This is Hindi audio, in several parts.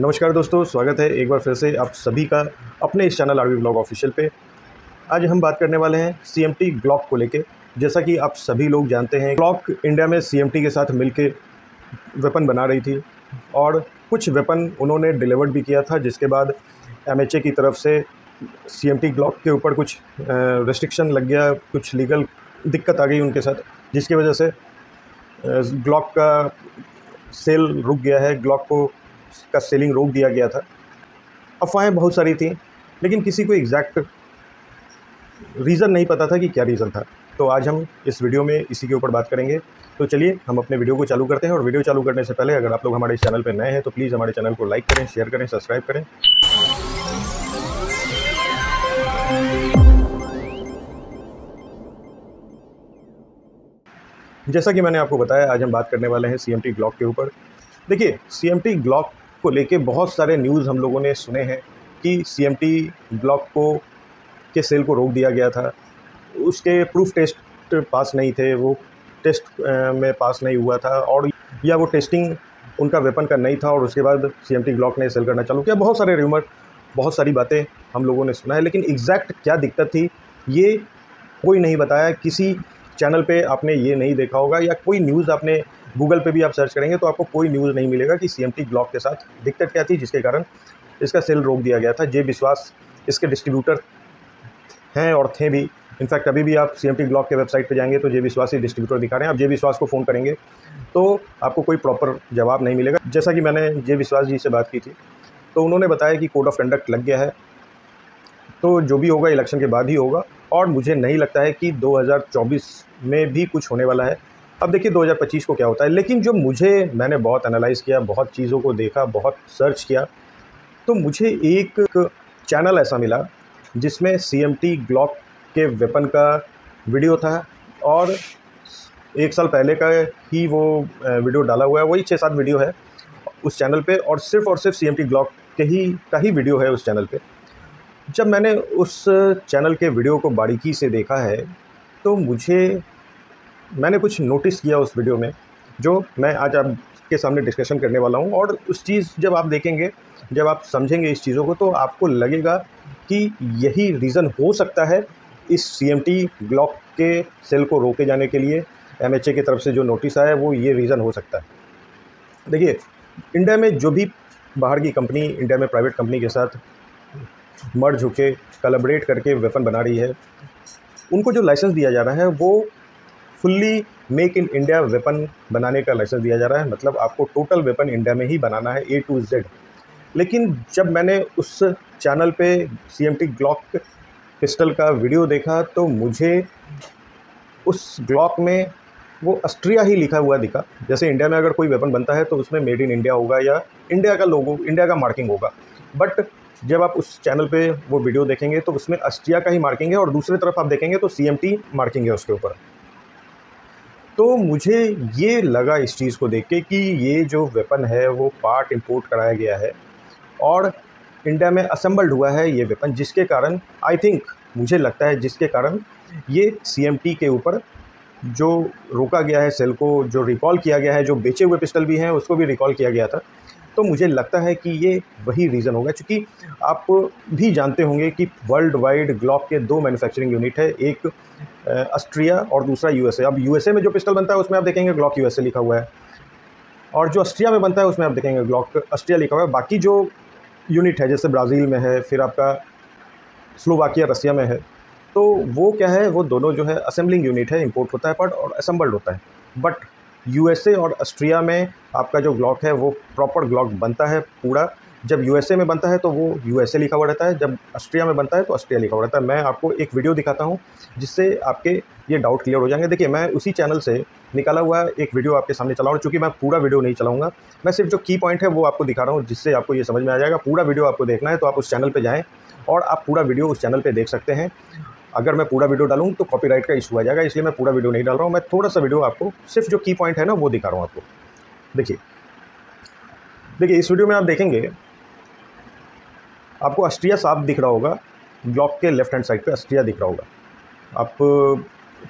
नमस्कार दोस्तों, स्वागत है एक बार फिर से आप सभी का अपने इस चैनल आरवी ब्लॉग ऑफिशियल पे। आज हम बात करने वाले हैं सीएमटी ग्लॉक को लेके। जैसा कि आप सभी लोग जानते हैं ग्लॉक इंडिया में सीएमटी के साथ मिलके वेपन बना रही थी और कुछ वेपन उन्होंने डिलीवर्ड भी किया था, जिसके बाद एमएचए की तरफ़ से सी ग्लॉक के ऊपर कुछ रेस्ट्रिक्शन लग गया, कुछ लीगल दिक्कत आ गई उनके साथ, जिसकी वजह से ग्लॉक का सेल रुक गया है ग्लॉक को का सेलिंग रोक दिया गया था। अफवाहें बहुत सारी थी, लेकिन किसी को एग्जैक्ट रीज़न नहीं पता था कि क्या रीज़न था। तो आज हम इस वीडियो में इसी के ऊपर बात करेंगे। तो चलिए, हम अपने वीडियो को चालू करते हैं और वीडियो चालू करने से पहले अगर आप लोग हमारे चैनल पर नए हैं तो प्लीज़ हमारे चैनल को लाइक करें शेयर करें सब्सक्राइब करें। जैसा कि मैंने आपको बताया, आज हम बात करने वाले हैं सी एम टी ग्लॉक के ऊपर। देखिए सी एम टी ग्लॉक को लेके बहुत सारे न्यूज़ हम लोगों ने सुने हैं कि सी एम टी ब्लॉक को, के सेल को रोक दिया गया था। उसके प्रूफ टेस्ट पास नहीं थे, वो टेस्ट में पास नहीं हुआ था और या वो टेस्टिंग उनका वेपन का नहीं था और उसके बाद सी एम ब्लॉक ने सेल करना चालू किया। बहुत सारे र्यूमर बहुत सारी बातें हम लोगों ने सुना है, लेकिन एग्जैक्ट क्या दिक्कत थी, ये कोई नहीं बताया। किसी चैनल पे आपने ये नहीं देखा होगा या कोई न्यूज़ आपने गूगल पे भी आप सर्च करेंगे तो आपको कोई न्यूज़ नहीं मिलेगा कि सीएमटी ब्लॉक के साथ दिक्कत क्या थी, जिसके कारण इसका सेल रोक दिया गया था। जे विश्वास इसके डिस्ट्रीब्यूटर हैं और थे भी। इनफैक्ट अभी भी आप सी एम ब्लॉक के वेबसाइट पर जाएँगे तो जे विश्वास ही डिस्ट्रीब्यूटर दिखा रहे हैं। आप जे विश्वास को फ़ोन करेंगे तो आपको कोई प्रॉपर जवाब नहीं मिलेगा। जैसा कि मैंने जे विश्वास जी से बात की थी तो उन्होंने बताया कि कोड ऑफ़ कंडक्ट लग गया है। तो जो भी होगा, इलेक्शन के बाद ही होगा। और मुझे नहीं लगता है कि 2024 में भी कुछ होने वाला है। अब देखिए 2025 को क्या होता है? लेकिन जो मुझे, मैंने बहुत एनालाइज़ किया, बहुत चीज़ों को देखा, बहुत सर्च किया तो मुझे एक चैनल ऐसा मिला, जिसमें सी एम टी ग्लॉक के वेपन का वीडियो था और एक साल पहले का ही वो वीडियो डाला हुआ है। वही छः सात वीडियो है उस चैनल पे और सिर्फ़ और सिर्फ़ सी एम टी ग्लॉक के ही, का ही वीडियो है उस चैनल पे। जब मैंने उस चैनल के वीडियो को बारीकी से देखा है तो मुझे मैंने कुछ नोटिस किया उस वीडियो में, जो मैं आज आपके सामने डिस्कशन करने वाला हूँ और उस चीज़ जब आप देखेंगे, जब आप समझेंगे इस चीज़ों को तो आपको लगेगा कि यही रीज़न हो सकता है इस सीएमटी ब्लॉक के सेल को रोके जाने के लिए एमएचए की तरफ़ से जो नोटिस आया वो ये रीज़न हो सकता है। देखिए इंडिया में जो भी बाहर की कंपनी इंडिया में प्राइवेट कंपनी के साथ मर्ज होके कलेबरेट करके वेपन बना रही है, उनको जो लाइसेंस दिया जा रहा है, वो fully make in India weapon बनाने का लाइसेंस दिया जा रहा है। मतलब आपको टोटल वेपन इंडिया में ही बनाना है ए टू जेड लेकिन जब मैंने उस चैनल पे C M T Glock pistol का वीडियो देखा तो मुझे उस ग्लॉक में वो ऑस्ट्रिया ही लिखा हुआ दिखा। जैसे इंडिया में अगर कोई वेपन बनता है तो उसमें मेड इन इंडिया होगा या इंडिया का लोगो, इंडिया का मार्किंग होगा। बट जब आप उस चैनल पे वो वीडियो देखेंगे तो उसमें ऑस्ट्रिया का ही मार्किंग है और दूसरी तरफ़ आप देखेंगे तो सीएमटी मार्किंग है उसके ऊपर। तो मुझे ये लगा इस चीज़ को देख के कि ये जो वेपन है, वो पार्ट इंपोर्ट कराया गया है और इंडिया में असम्बल्ड हुआ है ये वेपन जिसके कारण आई थिंक मुझे लगता है जिसके कारण ये CMT के ऊपर जो रोका गया है सेल को, जो रिकॉल किया गया है, जो बेचे हुए पिस्टल भी हैं, उसको भी रिकॉल किया गया था। तो मुझे लगता है कि ये वही रीज़न होगा क्योंकि आप भी जानते होंगे कि वर्ल्ड वाइड ग्लॉक के दो मैन्युफैक्चरिंग यूनिट है, एक ऑस्ट्रिया और दूसरा यूएसए अब यूएसए में जो पिस्टल बनता है, उसमें आप देखेंगे ग्लॉक यूएसए लिखा हुआ है। और जो ऑस्ट्रिया में बनता है, उसमें आप देखेंगे ग्लॉक ऑस्ट्रिया लिखा हुआ है। बाकी जो यूनिट है, जैसे ब्राज़ील में है, फिर आपका स्लोवाकिया रसिया में है तो वो क्या है, वो दोनों जो है असेंबलिंग यूनिट है इंपोर्ट होता है, पर और असेंबल्ड होता है। बट यूएसए और ऑस्ट्रिया में आपका जो ग्लॉक है, वो प्रॉपर ग्लॉक बनता है पूरा। जब यूएसए में बनता है तो वो यूएसए लिखा हुआ रहता है। जब ऑस्ट्रिया में बनता है तो ऑस्ट्रिया लिखा हुआ रहता है। मैं आपको एक वीडियो दिखाता हूँ, जिससे आपके ये डाउट क्लियर हो जाएँगे। देखिए, मैं उसी चैनल से निकाला हुआ एक वीडियो आपके सामने चला और चूँकि मैं पूरा वीडियो नहीं चलाऊँगा, मैं सिर्फ़ जो की पॉइंट है, वो आपको दिखा रहा हूँ, जिससे आपको ये समझ में आ जाएगा। पूरा वीडियो आपको देखना है तो आप उस चैनल पर जाएँ, और आप पूरा वीडियो उस चैनल पर देख सकते हैं। अगर मैं पूरा वीडियो डालूँ तो कॉपीराइट का इशू आ जाएगा, इसलिए मैं पूरा वीडियो नहीं डाल रहा हूँ। मैं थोड़ा सा वीडियो आपको सिर्फ़ जो की पॉइंट है ना, वो दिखा रहा हूँ आपको। देखिए देखिए, इस वीडियो में आप देखेंगे, आपको अस्ट्रिया साफ़ दिख रहा होगा, ब्लॉक के लेफ़्ट हैंड साइड पे अस्ट्रिया दिख रहा होगा। आप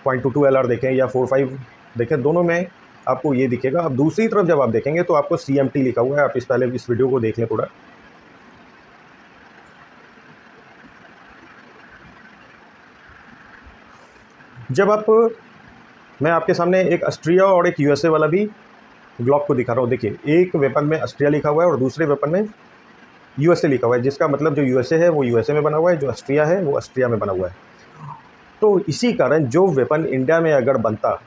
पॉइंट टू टू एल देखें या फोर फाइव देखें, दोनों में आपको ये दिखेगा। अब दूसरी तरफ़ जब आप देखेंगे तो आपको सीएमटी लिखा हुआ है, आप इस पहले इस वीडियो को देख लें थोड़ा। जब आप, मैं आपके सामने एक ऑस्ट्रिया और एक यूएसए वाला भी ग्लॉक को दिखा रहा हूँ। देखिए, एक वेपन में ऑस्ट्रिया लिखा हुआ है और दूसरे वेपन में यूएसए लिखा हुआ है, जिसका मतलब जो यूएसए है, वो यूएसए में बना हुआ है, जो ऑस्ट्रिया है, वो ऑस्ट्रिया में बना हुआ है। तो इसी कारण जो वेपन इंडिया में अगर बनता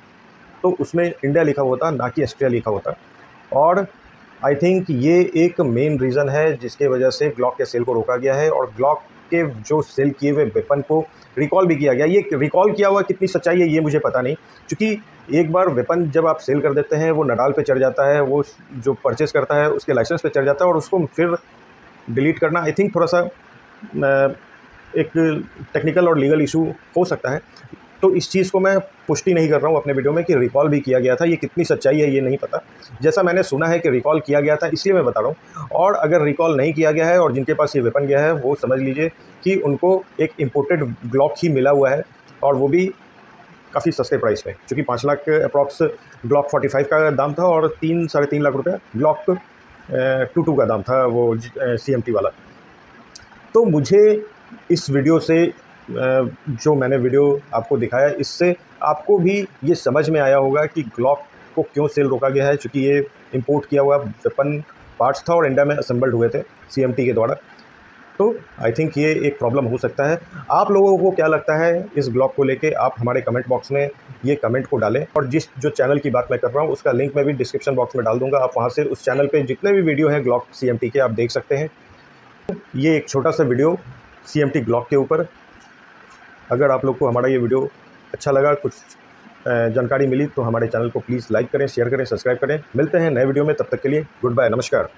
तो उसमें इंडिया लिखा होता, ना कि ऑस्ट्रिया लिखा होता। और आई थिंक ये एक मेन रीज़न है, जिसके वजह से ग्लॉक के सेल को रोका गया है और ग्लॉक के जो सेल किए हुए वेपन को रिकॉल भी किया गया। ये रिकॉल किया हुआ कितनी सच्चाई है, ये मुझे पता नहीं। क्योंकि एक बार वेपन जब आप सेल कर देते हैं, वो नडाल पे चढ़ जाता है, वो जो परचेस करता है, उसके लाइसेंस पे चढ़ जाता है और उसको फिर डिलीट करना आई थिंक थोड़ा सा एक टेक्निकल और लीगल इशू हो सकता है। तो इस चीज़ को मैं पुष्टि नहीं कर रहा हूँ अपने वीडियो में कि रिकॉल भी किया गया था, ये कितनी सच्चाई है, ये नहीं पता। जैसा मैंने सुना है कि रिकॉल किया गया था, इसलिए मैं बता रहा हूँ। और अगर रिकॉल नहीं किया गया है और जिनके पास ये वेपन गया है, वो समझ लीजिए कि उनको एक इम्पोर्टेड ग्लॉक ही मिला हुआ है और वो भी काफ़ी सस्ते प्राइस में चूँकि पाँच लाख अप्रॉक्स फोर्टी फाइव का दाम था और तीन, साढ़े तीन लाख रुपया ब्लॉक टू टू का दाम था वो सीएमटी वाला। तो मुझे इस वीडियो से जो मैंने वीडियो आपको दिखाया, इससे आपको भी ये समझ में आया होगा कि ग्लॉक को क्यों सेल रोका गया है क्योंकि ये इंपोर्ट किया हुआ वेपन पार्ट्स था और इंडिया में असम्बल्ड हुए थे सीएमटी के द्वारा। तो आई थिंक ये एक प्रॉब्लम हो सकता है। आप लोगों को क्या लगता है इस ब्लॉग को लेके? आप हमारे कमेंट बॉक्स में ये कमेंट को डालें और जिस, जो चैनल की बात मैं कर रहा हूँ, उसका लिंक मैं भी डिस्क्रिप्शन बॉक्स में डाल दूँगा। आप वहाँ से उस चैनल पे जितने भी वीडियो हैं ग्लॉक सी के, आप देख सकते हैं। ये एक छोटा सा वीडियो सीएमटी ग्लॉक के ऊपर। अगर आप लोग को हमारा ये वीडियो अच्छा लगा, कुछ जानकारी मिली तो हमारे चैनल को प्लीज़ लाइक करें, शेयर करें, सब्सक्राइब करें। मिलते हैं नए वीडियो में, तब तक के लिए गुड बाय, नमस्कार।